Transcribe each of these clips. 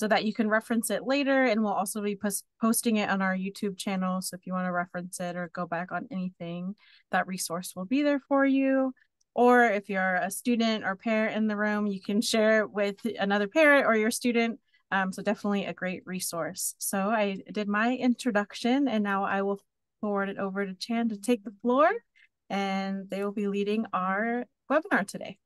so that you can reference it later. And we'll also be post- posting it on our YouTube channel. So if you want to reference it or go back on anything, that resource will be there for you. Or if you're a student or parent in the room, you can share it with another parent or your student. Um, so definitely a great resource. So I did my introduction and now I will forward it over to Chan to take the floor and they will be leading our webinar today.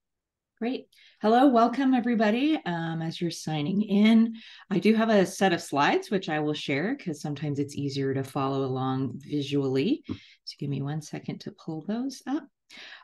Great. Hello, welcome everybody. Um, as you're signing in, I do have a set of slides which I will share because sometimes it's easier to follow along visually. So give me one second to pull those up.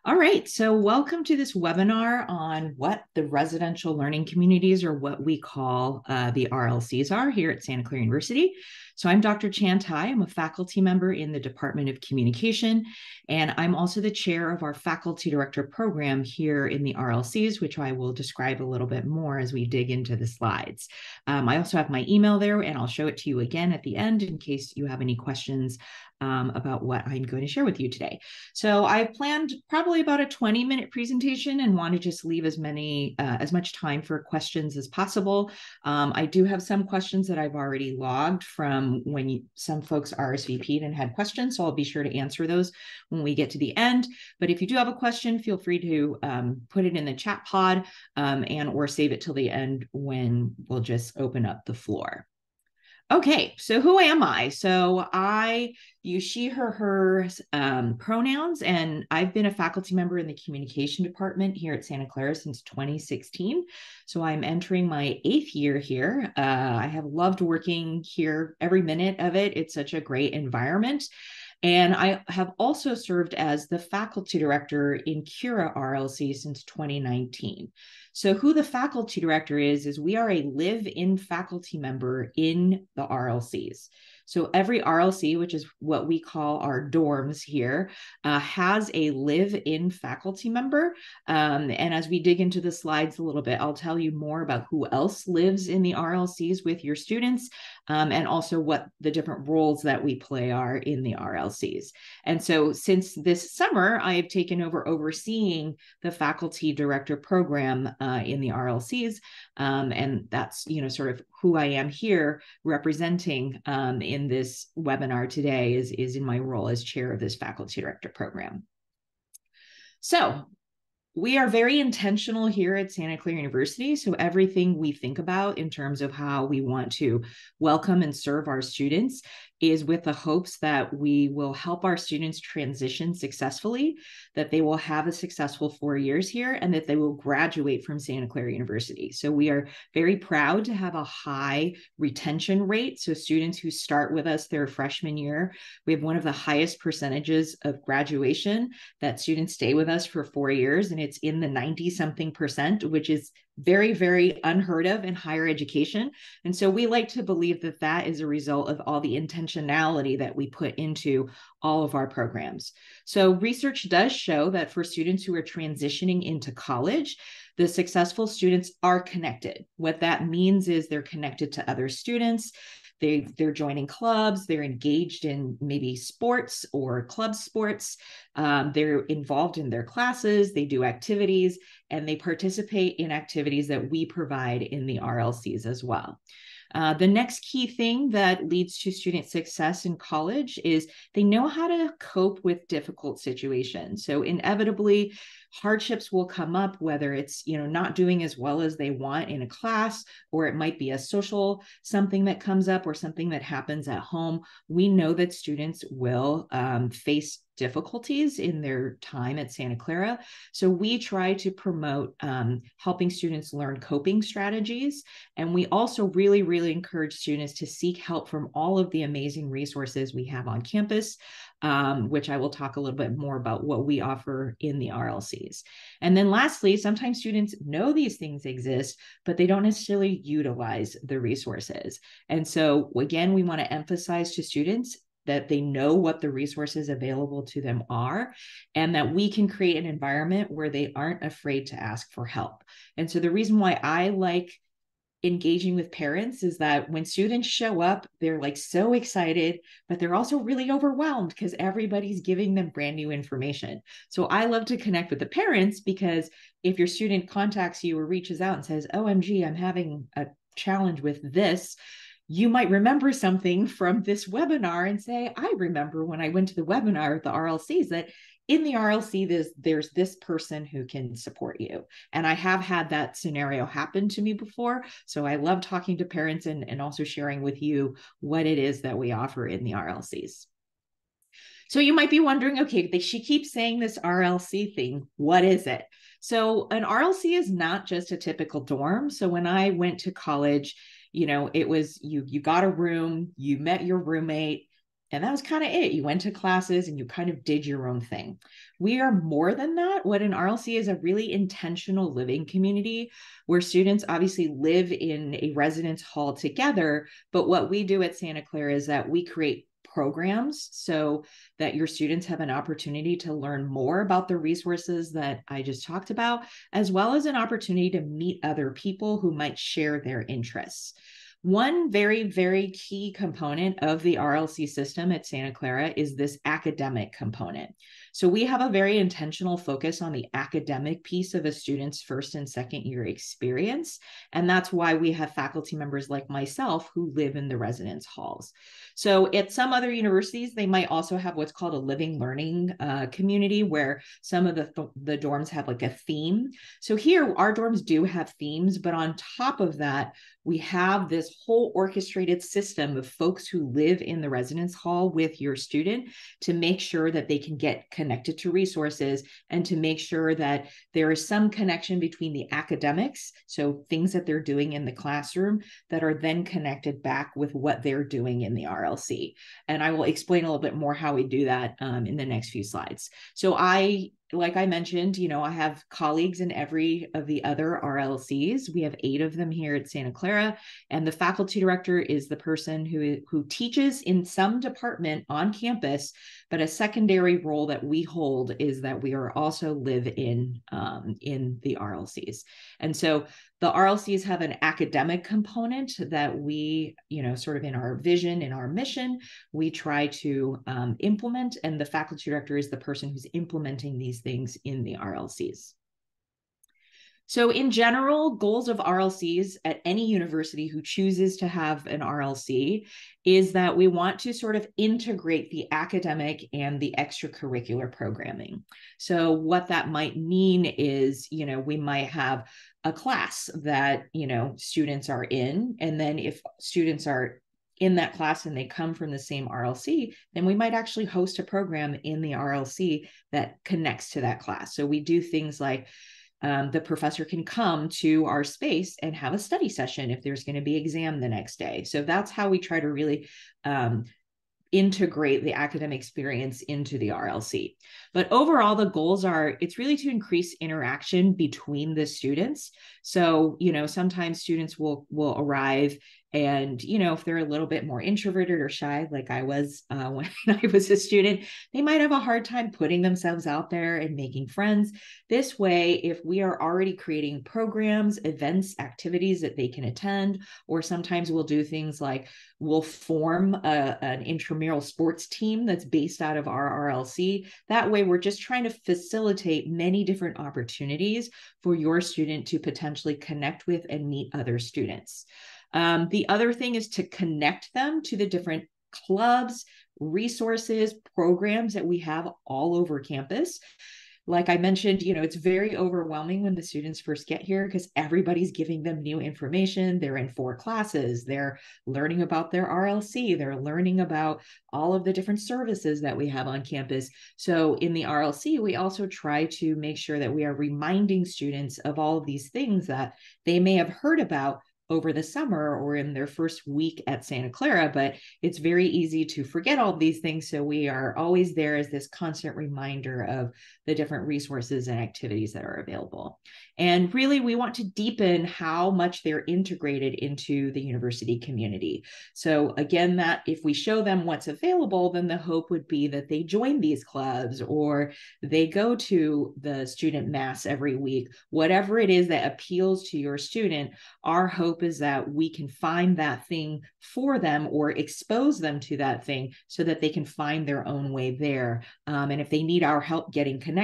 All right, so welcome to this webinar on what the residential learning communities or what we call uh, the RLCs are here at Santa Clara University. So I'm Dr. Chan Tai. I'm a faculty member in the Department of Communication, and I'm also the chair of our faculty director program here in the RLCs, which I will describe a little bit more as we dig into the slides. Um, I also have my email there, and I'll show it to you again at the end in case you have any questions um, about what I'm going to share with you today. So I planned probably about a 20 minute presentation and want to just leave as many, uh, as much time for questions as possible. Um, I do have some questions that I've already logged from when you, some folks RSVP'd and had questions. So I'll be sure to answer those when we get to the end. But if you do have a question, feel free to um, put it in the chat pod um, and or save it till the end when we'll just open up the floor. Okay, so who am I? So I use she, her, her um, pronouns, and I've been a faculty member in the communication department here at Santa Clara since 2016. So I'm entering my eighth year here. Uh, I have loved working here every minute of it. It's such a great environment. And I have also served as the faculty director in Cura RLC since 2019. So, who the faculty director is, is we are a live in faculty member in the RLCs. So every RLC, which is what we call our dorms here, uh, has a live-in faculty member. Um, and as we dig into the slides a little bit, I'll tell you more about who else lives in the RLCs with your students, um, and also what the different roles that we play are in the RLCs. And so since this summer, I have taken over overseeing the faculty director program uh, in the RLCs. Um, and that's, you know, sort of who I am here representing um, in this webinar today is, is in my role as chair of this faculty director program. So we are very intentional here at Santa Clara University. So everything we think about in terms of how we want to welcome and serve our students is with the hopes that we will help our students transition successfully, that they will have a successful four years here, and that they will graduate from Santa Clara University. So we are very proud to have a high retention rate. So students who start with us their freshman year, we have one of the highest percentages of graduation that students stay with us for four years, and it's in the 90 something percent, which is very, very unheard of in higher education. And so we like to believe that that is a result of all the intentionality that we put into all of our programs. So research does show that for students who are transitioning into college, the successful students are connected. What that means is they're connected to other students they they're joining clubs they're engaged in maybe sports or club sports um, they're involved in their classes they do activities and they participate in activities that we provide in the rlcs as well uh, the next key thing that leads to student success in college is they know how to cope with difficult situations. So, inevitably, hardships will come up whether it's you know not doing as well as they want in a class or it might be a social something that comes up or something that happens at home we know that students will um, face difficulties in their time at Santa Clara. So we try to promote um, helping students learn coping strategies. And we also really, really encourage students to seek help from all of the amazing resources we have on campus um, which I will talk a little bit more about what we offer in the RLCs. And then lastly, sometimes students know these things exist, but they don't necessarily utilize the resources. And so again, we want to emphasize to students that they know what the resources available to them are and that we can create an environment where they aren't afraid to ask for help. And so the reason why I like engaging with parents is that when students show up, they're like so excited, but they're also really overwhelmed because everybody's giving them brand new information. So I love to connect with the parents because if your student contacts you or reaches out and says, OMG, I'm having a challenge with this, you might remember something from this webinar and say, I remember when I went to the webinar at the RLCs that in the RLC, there's there's this person who can support you. And I have had that scenario happen to me before. So I love talking to parents and, and also sharing with you what it is that we offer in the RLCs. So you might be wondering, okay, she keeps saying this RLC thing. What is it? So an RLC is not just a typical dorm. So when I went to college, you know, it was you you got a room, you met your roommate, and that was kind of it. You went to classes and you kind of did your own thing. We are more than that. What an RLC is a really intentional living community where students obviously live in a residence hall together. But what we do at Santa Clara is that we create programs so that your students have an opportunity to learn more about the resources that I just talked about, as well as an opportunity to meet other people who might share their interests. One very, very key component of the RLC system at Santa Clara is this academic component. So we have a very intentional focus on the academic piece of a student's first and second year experience. And that's why we have faculty members like myself who live in the residence halls. So at some other universities, they might also have what's called a living learning uh, community where some of the, th- the dorms have like a theme. So here, our dorms do have themes, but on top of that, we have this whole orchestrated system of folks who live in the residence hall with your student to make sure that they can get connected to resources and to make sure that there is some connection between the academics, so things that they're doing in the classroom that are then connected back with what they're doing in the RLC. And I will explain a little bit more how we do that um, in the next few slides. So I like I mentioned, you know, I have colleagues in every of the other RLCs. We have eight of them here at Santa Clara, and the faculty director is the person who who teaches in some department on campus. But a secondary role that we hold is that we are also live in um, in the RLCs, and so the RLCs have an academic component that we, you know, sort of in our vision, in our mission, we try to um, implement. And the faculty director is the person who's implementing these things in the RLCs. So, in general, goals of RLCs at any university who chooses to have an RLC is that we want to sort of integrate the academic and the extracurricular programming. So, what that might mean is, you know, we might have a class that, you know, students are in. And then if students are in that class and they come from the same RLC, then we might actually host a program in the RLC that connects to that class. So we do things like um, the professor can come to our space and have a study session if there's going to be exam the next day. So that's how we try to really um, integrate the academic experience into the RLC. But overall, the goals are it's really to increase interaction between the students. So, you know, sometimes students will will arrive and, you know, if they're a little bit more introverted or shy, like I was uh, when I was a student, they might have a hard time putting themselves out there and making friends. This way, if we are already creating programs, events, activities that they can attend, or sometimes we'll do things like we'll form a, an intramural sports team that's based out of our RLC. That way, we're just trying to facilitate many different opportunities for your student to potentially connect with and meet other students. Um, the other thing is to connect them to the different clubs, resources, programs that we have all over campus. Like I mentioned, you know, it's very overwhelming when the students first get here because everybody's giving them new information. They're in four classes, they're learning about their RLC, they're learning about all of the different services that we have on campus. So in the RLC, we also try to make sure that we are reminding students of all of these things that they may have heard about over the summer or in their first week at Santa Clara, but it's very easy to forget all these things. So we are always there as this constant reminder of the different resources and activities that are available. And really, we want to deepen how much they're integrated into the university community. So, again, that if we show them what's available, then the hope would be that they join these clubs or they go to the student mass every week. Whatever it is that appeals to your student, our hope is that we can find that thing for them or expose them to that thing so that they can find their own way there. Um, and if they need our help getting connected,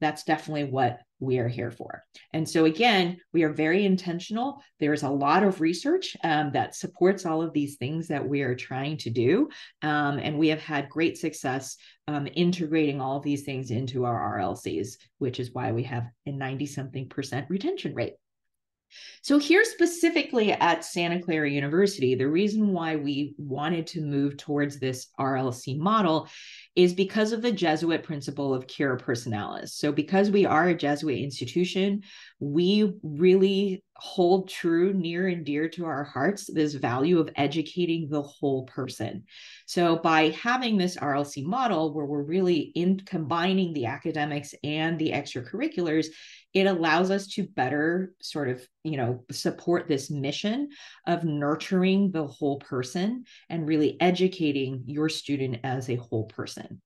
that's definitely what we are here for. And so, again, we are very intentional. There's a lot of research um, that supports all of these things that we are trying to do. Um, and we have had great success um, integrating all of these things into our RLCs, which is why we have a 90 something percent retention rate. So, here specifically at Santa Clara University, the reason why we wanted to move towards this RLC model is because of the Jesuit principle of cura personalis. So, because we are a Jesuit institution, we really hold true, near and dear to our hearts, this value of educating the whole person. So, by having this RLC model where we're really in combining the academics and the extracurriculars, it allows us to better sort of you know support this mission of nurturing the whole person and really educating your student as a whole person.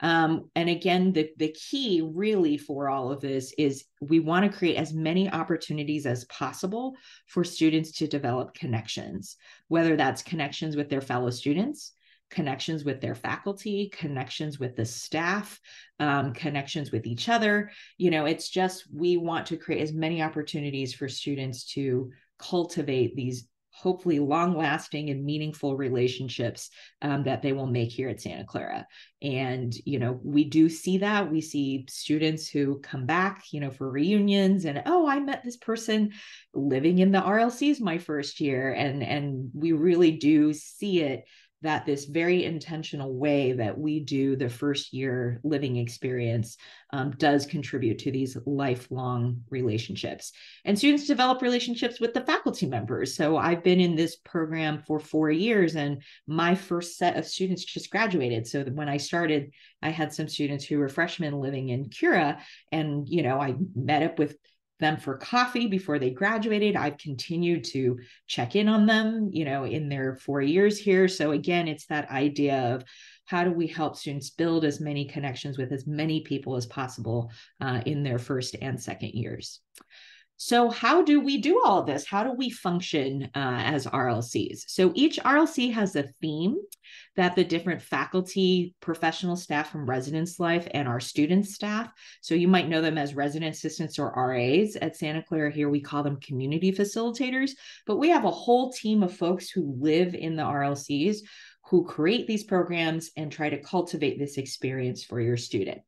Um, and again the, the key really for all of this is we want to create as many opportunities as possible for students to develop connections whether that's connections with their fellow students connections with their faculty, connections with the staff, um, connections with each other. You know, it's just we want to create as many opportunities for students to cultivate these hopefully long lasting and meaningful relationships um, that they will make here at Santa Clara. And, you know, we do see that. We see students who come back, you know, for reunions and, oh, I met this person living in the RLCs my first year. And, and we really do see it that this very intentional way that we do the first year living experience um, does contribute to these lifelong relationships. And students develop relationships with the faculty members. So I've been in this program for four years, and my first set of students just graduated. So when I started, I had some students who were freshmen living in Cura, and you know I met up with them for coffee before they graduated. I've continued to check in on them, you know, in their four years here. So again, it's that idea of how do we help students build as many connections with as many people as possible uh, in their first and second years. So, how do we do all this? How do we function uh, as RLCs? So, each RLC has a theme that the different faculty, professional staff from residence life, and our student staff. So, you might know them as resident assistants or RAs at Santa Clara. Here, we call them community facilitators, but we have a whole team of folks who live in the RLCs who create these programs and try to cultivate this experience for your student.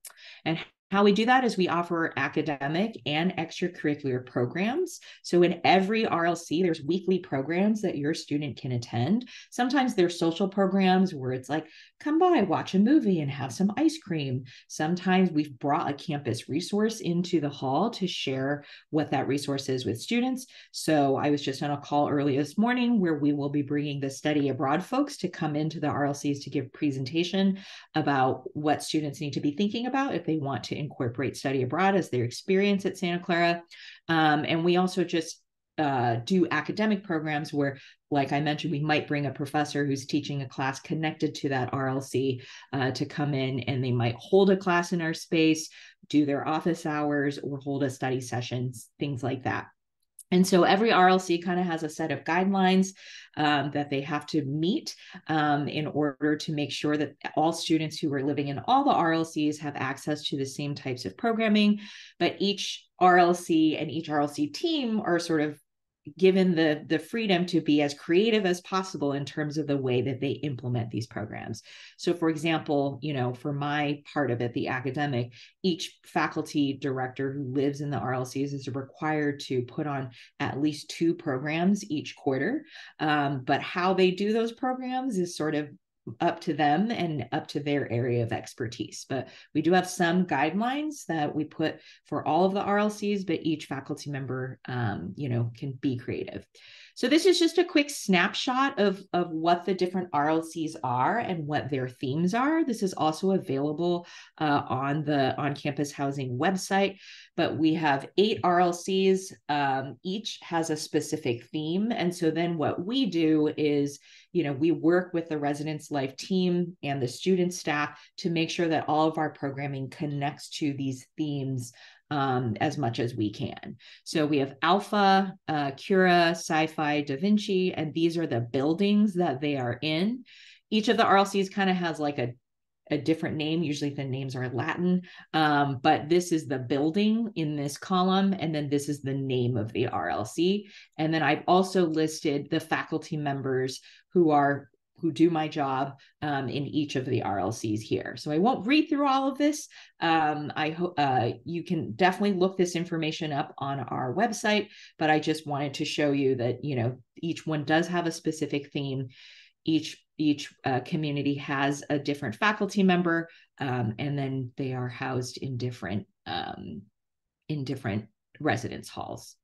And how we do that is we offer academic and extracurricular programs. So in every RLC, there's weekly programs that your student can attend. Sometimes there's social programs where it's like, come by, watch a movie, and have some ice cream. Sometimes we've brought a campus resource into the hall to share what that resource is with students. So I was just on a call early this morning where we will be bringing the study abroad folks to come into the RLCs to give presentation about what students need to be thinking about if they want to incorporate study abroad as their experience at Santa Clara. Um, and we also just uh, do academic programs where, like I mentioned, we might bring a professor who's teaching a class connected to that RLC uh, to come in and they might hold a class in our space, do their office hours, or hold a study sessions, things like that. And so every RLC kind of has a set of guidelines um, that they have to meet um, in order to make sure that all students who are living in all the RLCs have access to the same types of programming. But each RLC and each RLC team are sort of given the the freedom to be as creative as possible in terms of the way that they implement these programs. So for example you know for my part of it the academic each faculty director who lives in the rlcs is required to put on at least two programs each quarter. Um, but how they do those programs is sort of up to them and up to their area of expertise. But we do have some guidelines that we put for all of the RLCs, but each faculty member, um, you know, can be creative. So this is just a quick snapshot of, of what the different RLCs are and what their themes are. This is also available uh, on the on-campus housing website, but we have eight RLCs. Um, each has a specific theme. And so then what we do is, you know, we work with the residence life team and the student staff to make sure that all of our programming connects to these themes um, as much as we can. So we have Alpha, uh, Cura, CyPhi, Da Vinci, and these are the buildings that they are in. Each of the RLCs kind of has like a a different name. Usually the names are Latin, um, but this is the building in this column, and then this is the name of the RLC. And then I've also listed the faculty members who are who do my job um, in each of the RLCs here. So I won't read through all of this. Um, I hope uh, you can definitely look this information up on our website, but I just wanted to show you that, you know, each one does have a specific theme. Each each uh, community has a different faculty member, um, and then they are housed in different um, in different residence halls.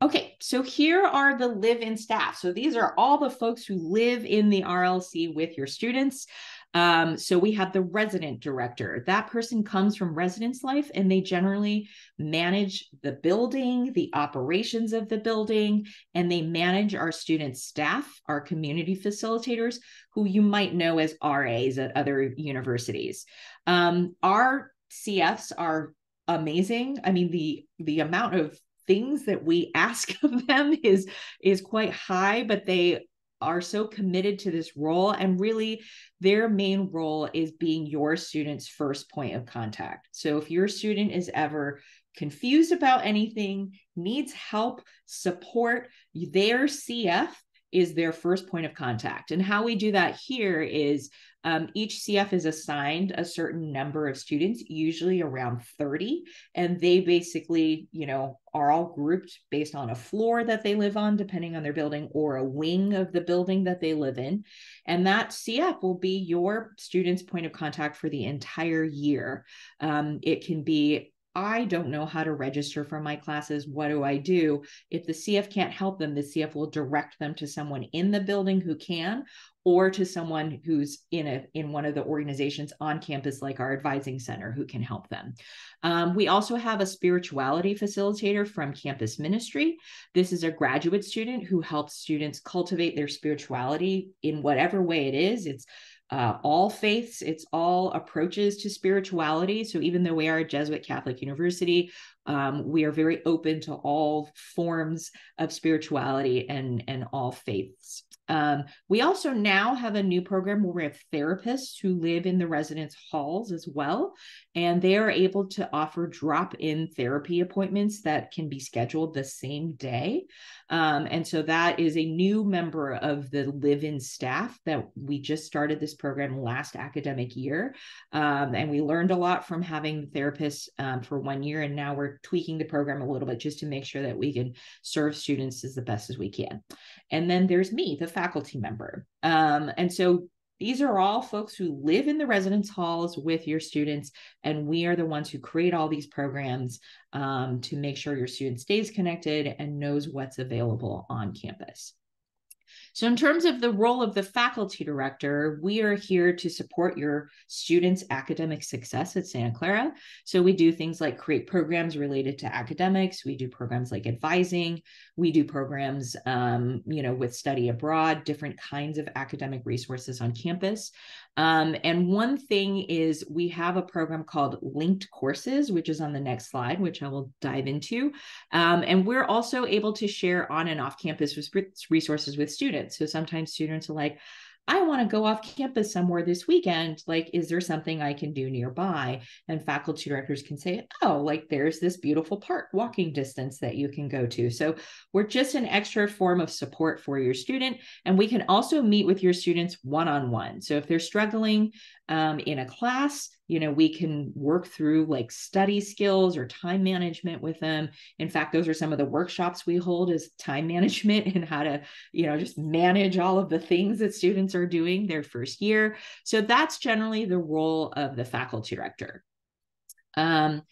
Okay, so here are the live-in staff. So these are all the folks who live in the RLC with your students. Um, so we have the resident director. That person comes from residence life and they generally manage the building, the operations of the building, and they manage our student staff, our community facilitators, who you might know as RAs at other universities. Um, our CFs are amazing. I mean, the the amount of things that we ask of them is is quite high but they are so committed to this role. And really their main role is being your student's first point of contact. So if your student is ever confused about anything needs help support their cf is their first point of contact and how we do that here is um, each CF is assigned a certain number of students, usually around 30, and they basically, you know, are all grouped based on a floor that they live on, depending on their building, or a wing of the building that they live in. And that CF will be your student's point of contact for the entire year. Um, it can be I don't know how to register for my classes. What do I do? If the CF can't help them, the CF will direct them to someone in the building who can, or to someone who's in a in one of the organizations on campus like our advising center who can help them um, we also have a spirituality facilitator from campus ministry this is a graduate student who helps students cultivate their spirituality in whatever way it is it's uh, all faiths, it's all approaches to spirituality. So even though we are a Jesuit Catholic university, um, we are very open to all forms of spirituality and and all faiths. Um, we also now have a new program where we have therapists who live in the residence halls as well, and they are able to offer drop in therapy appointments that can be scheduled the same day. Um, and so that is a new member of the live in staff that we just started this program last academic year. Um, and we learned a lot from having therapists um, for one year, and now we're tweaking the program a little bit just to make sure that we can serve students as the best as we can. And then there's me, the faculty member. Um, and so these are all folks who live in the residence halls with your students, and we are the ones who create all these programs um, to make sure your student stays connected and knows what's available on campus. So, in terms of the role of the faculty director, we are here to support your students' academic success at Santa Clara. So, we do things like create programs related to academics. We do programs like advising. We do programs, um, you know, with study abroad, different kinds of academic resources on campus. Um, and one thing is we have a program called Linked Courses, which is on the next slide, which I will dive into. Um, and we're also able to share on and off campus resources with students. So sometimes students are like, I want to go off campus somewhere this weekend. Like, is there something I can do nearby? And faculty directors can say, oh, like there's this beautiful park walking distance that you can go to. So we're just an extra form of support for your student. And we can also meet with your students one on one. So if they're struggling um, in a class, you know, we can work through like study skills or time management with them. In fact, those are some of the workshops we hold is time management and how to, you know, just manage all of the things that students are doing their first year. So that's generally the role of the faculty director. Um,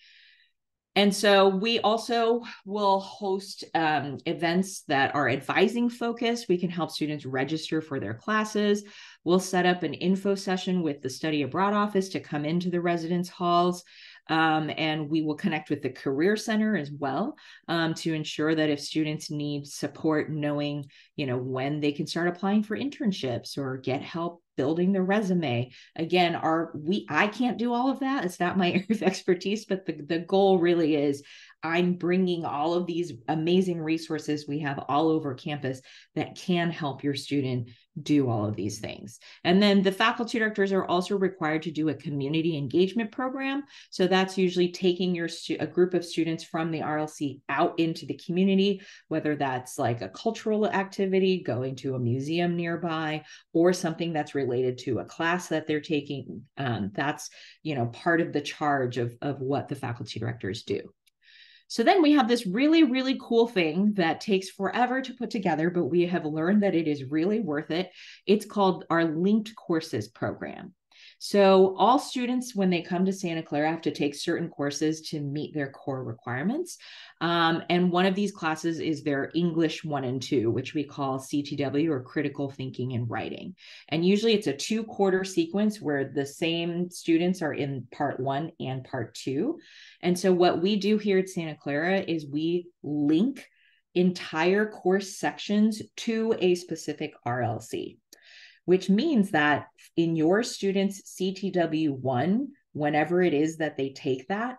And so we also will host um, events that are advising focused. We can help students register for their classes. We'll set up an info session with the study abroad office to come into the residence halls. Um, and we will connect with the Career Center as well um, to ensure that if students need support knowing, you know, when they can start applying for internships or get help building their resume again are we i can't do all of that it's not my area of expertise but the, the goal really is i'm bringing all of these amazing resources we have all over campus that can help your student do all of these things. And then the faculty directors are also required to do a community engagement program. So that's usually taking your stu- a group of students from the RLC out into the community, whether that's like a cultural activity, going to a museum nearby, or something that's related to a class that they're taking. Um, that's you know part of the charge of of what the faculty directors do. So then we have this really, really cool thing that takes forever to put together, but we have learned that it is really worth it. It's called our linked courses program. So all students, when they come to Santa Clara, have to take certain courses to meet their core requirements. Um, and one of these classes is their English one and two, which we call CTW or critical thinking and writing. And usually it's a two quarter sequence where the same students are in part one and part two. And so what we do here at Santa Clara is we link entire course sections to a specific RLC which means that in your students' CTW1, whenever it is that they take that,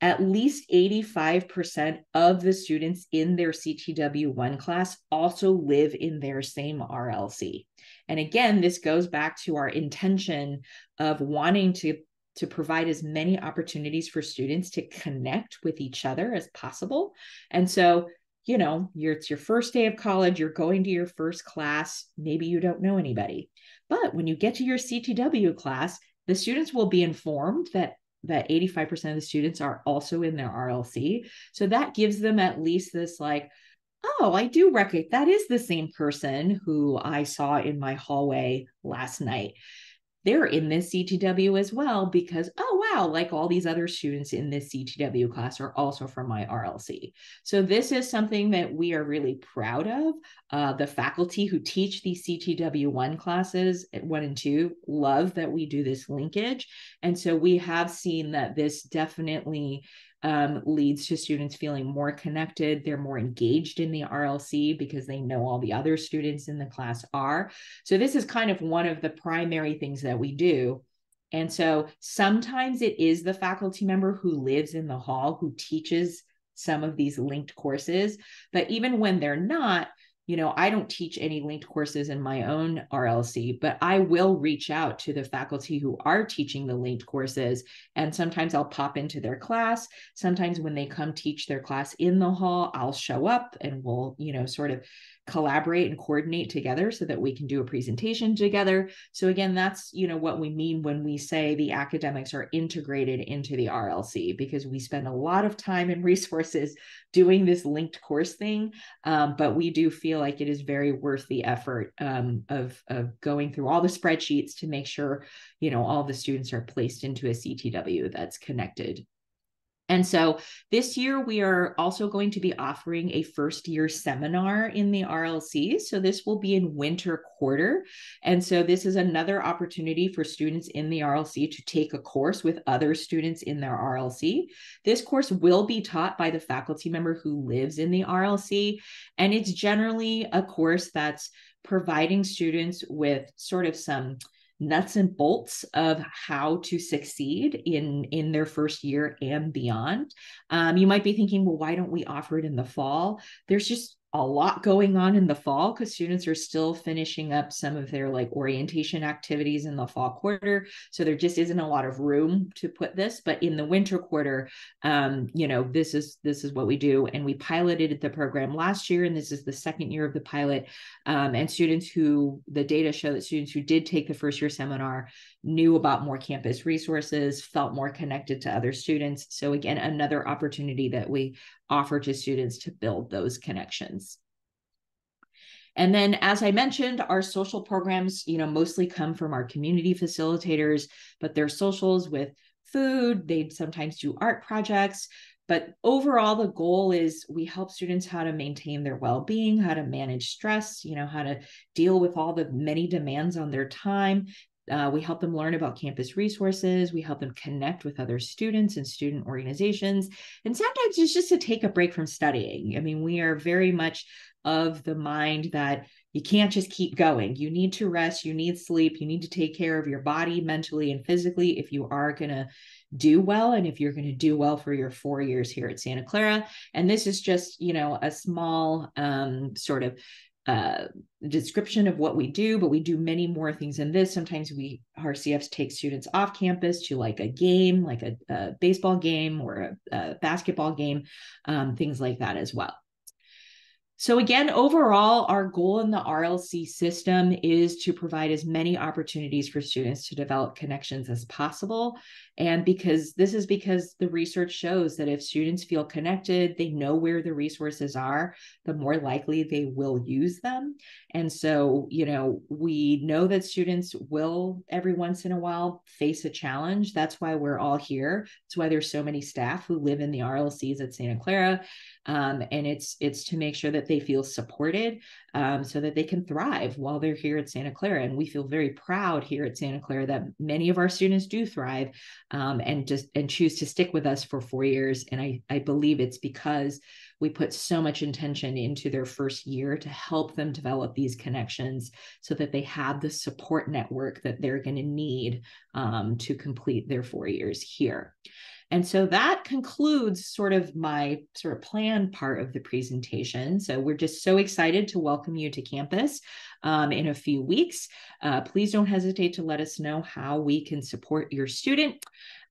at least 85% of the students in their CTW1 class also live in their same RLC. And again, this goes back to our intention of wanting to, to provide as many opportunities for students to connect with each other as possible. And so you know, it's your first day of college, you're going to your first class, maybe you don't know anybody. But when you get to your CTW class, the students will be informed that that 85% of the students are also in their RLC. So that gives them at least this like, oh, I do recognize that is the same person who I saw in my hallway last night they're in this CTW as well because, oh, wow, like all these other students in this CTW class are also from my RLC. So this is something that we are really proud of. Uh, the faculty who teach these CTW1 classes, eh, one and two, love that we do this linkage. And so we have seen that this definitely um, leads to students feeling more connected. They're more engaged in the RLC because they know all the other students in the class are. So, this is kind of one of the primary things that we do. And so, sometimes it is the faculty member who lives in the hall who teaches some of these linked courses. But even when they're not, you know, I don't teach any linked courses in my own RLC, but I will reach out to the faculty who are teaching the linked courses. And sometimes I'll pop into their class. Sometimes when they come teach their class in the hall, I'll show up and we'll, you know, sort of collaborate and coordinate together so that we can do a presentation together. So again that's you know what we mean when we say the academics are integrated into the rlc because we spend a lot of time and resources doing this linked course thing. Um, but we do feel like it is very worth the effort um, of, of going through all the spreadsheets to make sure you know all the students are placed into a ctw that's connected and so this year, we are also going to be offering a first year seminar in the RLC. So this will be in winter quarter. And so this is another opportunity for students in the RLC to take a course with other students in their RLC. This course will be taught by the faculty member who lives in the RLC. And it's generally a course that's providing students with sort of some nuts and bolts of how to succeed in in their first year and beyond. Um, you might be thinking well why don't we offer it in the fall? There's just a lot going on in the fall because students are still finishing up some of their like orientation activities in the fall quarter. So there just isn't a lot of room to put this but in the winter quarter um, you know this is this is what we do. And we piloted the program last year and this is the second year of the pilot um, and students who the data show that students who did take the first year seminar knew about more campus resources felt more connected to other students so again another opportunity that we offer to students to build those connections. And then, as I mentioned, our social programs, you know, mostly come from our community facilitators, but they're socials with food. They sometimes do art projects. but overall the goal is we help students how to maintain their well-being how to manage stress you know how to deal with all the many demands on their time uh, we help them learn about campus resources. We help them connect with other students and student organizations. And sometimes it's just to take a break from studying. I mean, we are very much of the mind that you can't just keep going. You need to rest, you need sleep, you need to take care of your body mentally and physically if you are going to do well and if you're going to do well for your 4 years here at Santa Clara. And this is just, you know, a small um, sort of uh, description of what we do, but we do many more things in this. Sometimes we RCFs take students off campus to like a game, like a, a baseball game or a, a basketball game, um, things like that as well. So, again, overall, our goal in the RLC system is to provide as many opportunities for students to develop connections as possible. And because this is because the research shows that if students feel connected, they know where the resources are, the more likely they will use them. And so, you know, we know that students will every once in a while face a challenge. That's why we're all here. It's why there's so many staff who live in the RLCs at Santa Clara um, and it's it's to make sure that they feel supported um, so that they can thrive while they're here at Santa Clara. And we feel very proud here at Santa Clara that many of our students do thrive um, and just and choose to stick with us for four years. And I I believe it's because we put so much intention into their first year to help them develop these connections so that they have the support network that they're going to need um, to complete their four years here. And so that concludes sort of my sort of plan part of the presentation. So we're just so excited to welcome you to campus um, in a few weeks. Uh, please don't hesitate to let us know how we can support your student.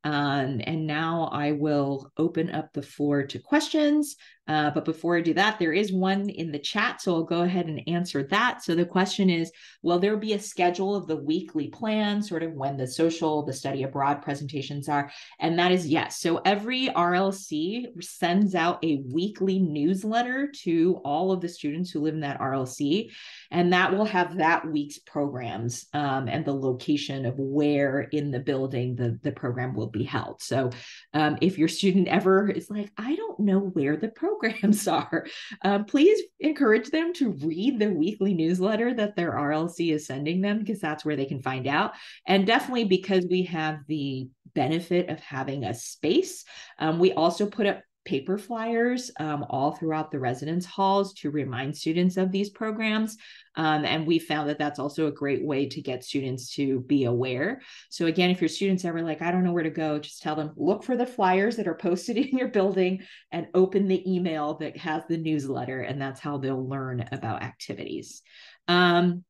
Um, and now I will open up the floor to questions. Uh, but before I do that, there is one in the chat. So I'll go ahead and answer that. So the question is Will there be a schedule of the weekly plan, sort of when the social, the study abroad presentations are? And that is yes. So every RLC sends out a weekly newsletter to all of the students who live in that RLC. And that will have that week's programs um, and the location of where in the building the, the program will be held. So um, if your student ever is like, I don't know where the program programs are, uh, please encourage them to read the weekly newsletter that their RLC is sending them because that's where they can find out. And definitely because we have the benefit of having a space, um, we also put up paper flyers um, all throughout the residence halls to remind students of these programs. Um, and we found that that's also a great way to get students to be aware. So, again, if your students ever like, I don't know where to go, just tell them, look for the flyers that are posted in your building and open the email that has the newsletter. And that's how they'll learn about activities. Um,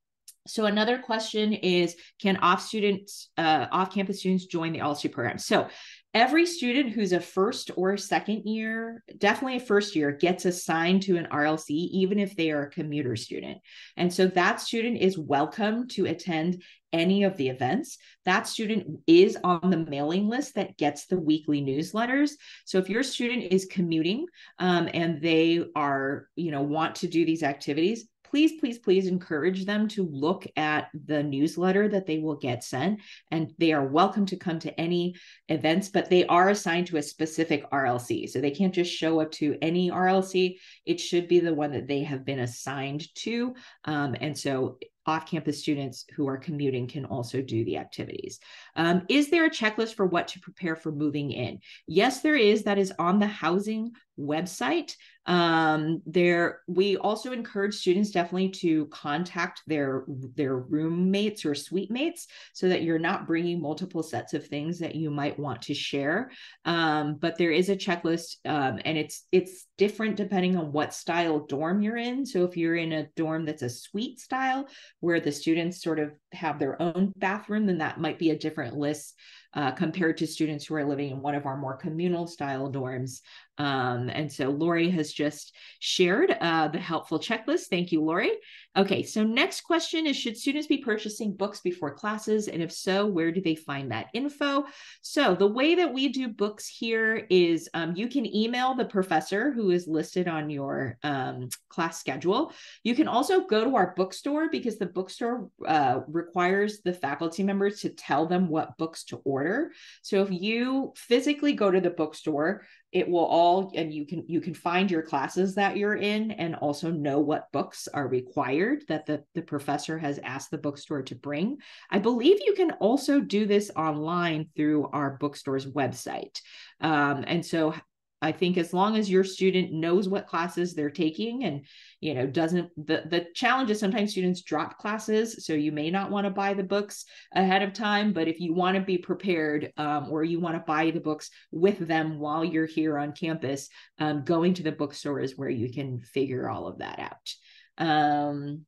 so another question is, can off students, uh, off campus students join the RLC program? So every student who's a first or second year, definitely a first year, gets assigned to an RLC, even if they are a commuter student. And so that student is welcome to attend any of the events. That student is on the mailing list that gets the weekly newsletters. So if your student is commuting um, and they are, you know, want to do these activities, please, please, please encourage them to look at the newsletter that they will get sent. And they are welcome to come to any events, but they are assigned to a specific RLC. So they can't just show up to any RLC. It should be the one that they have been assigned to. Um, and so off campus students who are commuting can also do the activities. Um, is there a checklist for what to prepare for moving in? Yes, there is. That is on the housing website. Um, there, we also encourage students definitely to contact their their roommates or suite mates so that you're not bringing multiple sets of things that you might want to share. Um, but there is a checklist, um, and it's it's different depending on what style dorm you're in. So if you're in a dorm that's a suite style where the students sort of have their own bathroom, then that might be a different list uh, compared to students who are living in one of our more communal style dorms. Um, and so Lori has just shared uh, the helpful checklist. Thank you, Lori. Okay, so next question is Should students be purchasing books before classes? And if so, where do they find that info? So, the way that we do books here is um, you can email the professor who is listed on your um, class schedule. You can also go to our bookstore because the bookstore uh, requires the faculty members to tell them what books to order. So, if you physically go to the bookstore, it will all and you can you can find your classes that you're in and also know what books are required that the, the professor has asked the bookstore to bring. I believe you can also do this online through our bookstore's website. Um, and so I think as long as your student knows what classes they're taking and you know doesn't the the challenge is sometimes students drop classes so you may not want to buy the books ahead of time but if you want to be prepared um, or you want to buy the books with them while you're here on campus um, going to the bookstore is where you can figure all of that out. Um,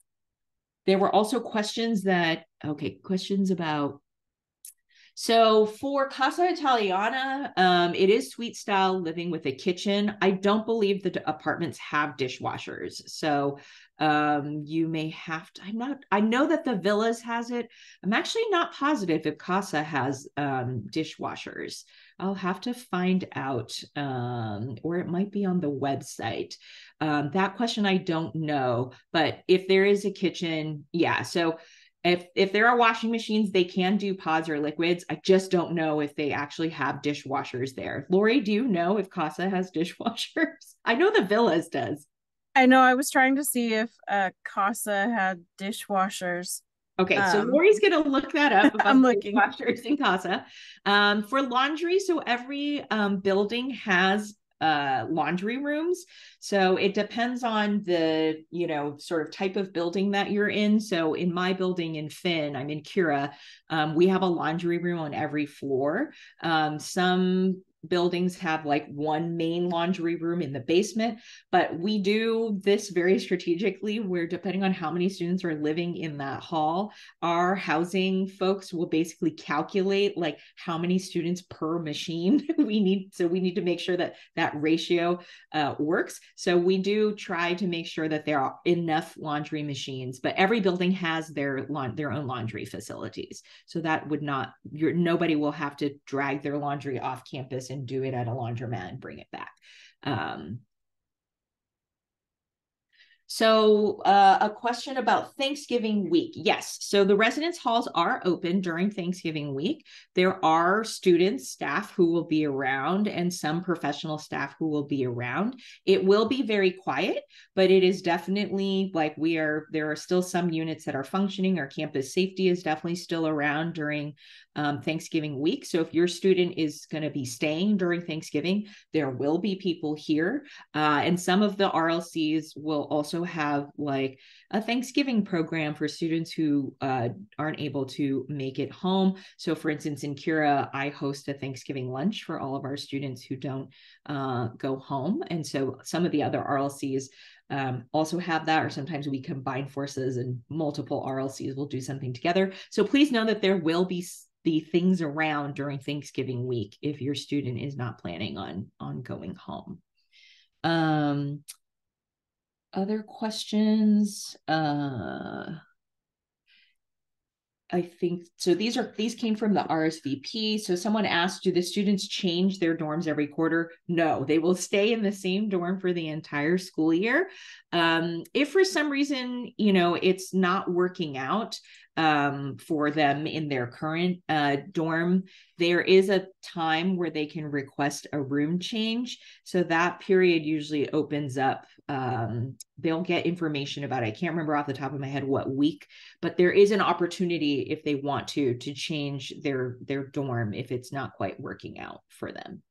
there were also questions that okay questions about so for Casa Italiana, um, it is suite style living with a kitchen. I don't believe the apartments have dishwashers. So um, you may have to, I'm not, I know that the villas has it. I'm actually not positive if Casa has um, dishwashers. I'll have to find out, um, or it might be on the website. Um, that question I don't know, but if there is a kitchen, yeah. So if if there are washing machines they can do pods or liquids. I just don't know if they actually have dishwashers there. Lori do you know if casa has dishwashers? I know the villas does. I know. I was trying to see if uh casa had dishwashers. Okay, so um, Lori's gonna look that up. I'm looking. washers in Casa. Um, for laundry, so every um, building has uh, laundry rooms. So it depends on the, you know, sort of type of building that you're in. So in my building in Finn, I'm in Cura, um, we have a laundry room on every floor. Um, some buildings have like one main laundry room in the basement, but we do this very strategically where depending on how many students are living in that hall, our housing folks will basically calculate like how many students per machine we need. So we need to make sure that that ratio uh, works. So we do try to make sure that there are enough laundry machines, but every building has their la- their own laundry facilities. So that would not your nobody will have to drag their laundry off campus and do it at a laundromat and bring it back. Um, so, uh, a question about Thanksgiving week. Yes. So, the residence halls are open during Thanksgiving week. There are students, staff who will be around, and some professional staff who will be around. It will be very quiet, but it is definitely like we are, there are still some units that are functioning. Our campus safety is definitely still around during um, Thanksgiving week. So, if your student is going to be staying during Thanksgiving, there will be people here. Uh, and some of the RLCs will also have like a Thanksgiving program for students who uh, aren't able to make it home. So, for instance, in Cura, I host a Thanksgiving lunch for all of our students who don't uh, go home. And so, some of the other RLCs um, also have that, or sometimes we combine forces and multiple RLCs will do something together. So, please know that there will be the things around during Thanksgiving week if your student is not planning on on going home. Um, other questions? Uh, I think so. These are these came from the RSVP. So someone asked, do the students change their dorms every quarter? No, they will stay in the same dorm for the entire school year. Um, if for some reason, you know, it's not working out, um, for them in their current uh, dorm. There is a time where they can request a room change. So that period usually opens up. Um, they'll get information about it. I can't remember off the top of my head what week, but there is an opportunity if they want to to change their their dorm if it's not quite working out for them.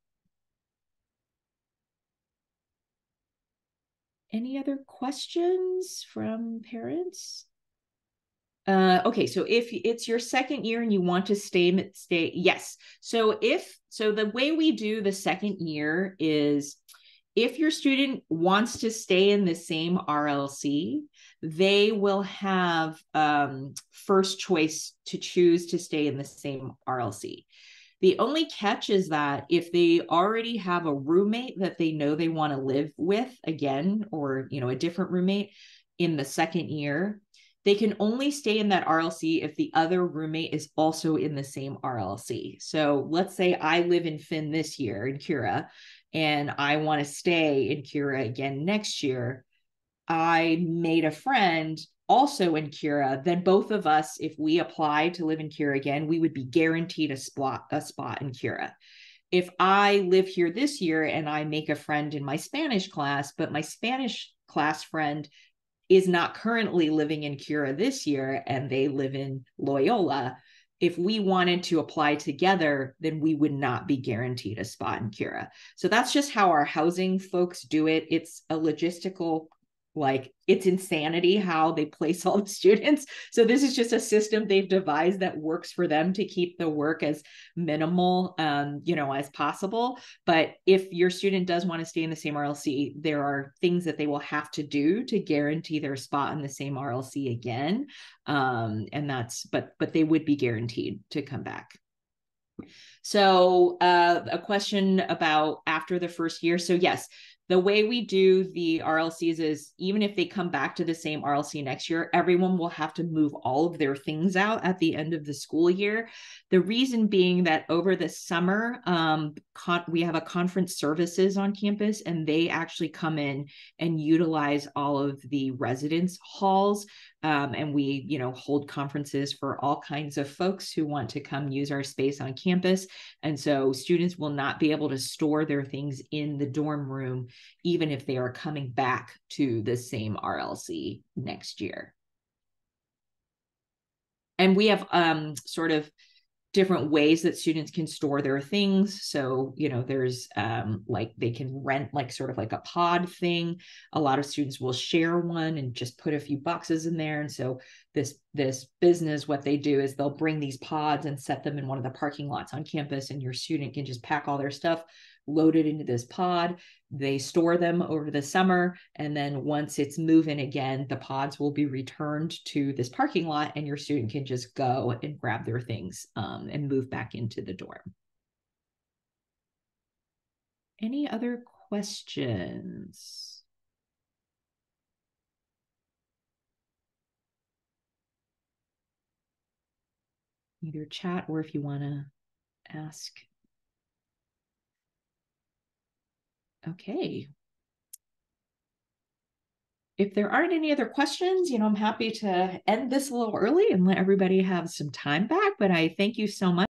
Any other questions from parents? Uh, okay, so if it's your second year and you want to stay, stay, yes. So if so, the way we do the second year is if your student wants to stay in the same RLC, they will have um, first choice to choose to stay in the same RLC. The only catch is that if they already have a roommate that they know they want to live with again, or you know, a different roommate in the second year, they can only stay in that RLC if the other roommate is also in the same RLC. So let's say I live in Finn this year in Cura and I want to stay in Cura again next year. I made a friend also in Cura, then both of us, if we apply to live in Cura again, we would be guaranteed a spot a spot in Cura. if I live here this year and I make a friend in my Spanish class, but my Spanish class friend is not currently living in Cura this year and they live in Loyola, if we wanted to apply together, then we would not be guaranteed a spot in Cura. So that's just how our housing folks do it. It's a logistical like it's insanity how they place all the students. So this is just a system they've devised that works for them to keep the work as minimal um, you know as possible. But if your student does want to stay in the same rlc there are things that they will have to do to guarantee their spot in the same rlc again. Um, and that's but but they would be guaranteed to come back. So, uh, a question about after the first year. So, yes, the way we do the RLCs is even if they come back to the same RLC next year, everyone will have to move all of their things out at the end of the school year. The reason being that over the summer, um, con- we have a conference services on campus, and they actually come in and utilize all of the residence halls. Um, and we you know hold conferences for all kinds of folks who want to come use our space on campus. And so students will not be able to store their things in the dorm room even if they are coming back to the same rlc next year. And we have um, sort of different ways that students can store their things. So you know there's um, like they can rent like sort of like a pod thing. A lot of students will share one and just put a few boxes in there. And so this this business what they do is they'll bring these pods and set them in one of the parking lots on campus and your student can just pack all their stuff loaded into this pod. They store them over the summer. And then once it's moving again, the pods will be returned to this parking lot, and your student can just go and grab their things um, and move back into the dorm. Any other questions? Either chat or if you want to ask Okay. If there aren't any other questions, you know, I'm happy to end this a little early and let everybody have some time back. But I thank you so much.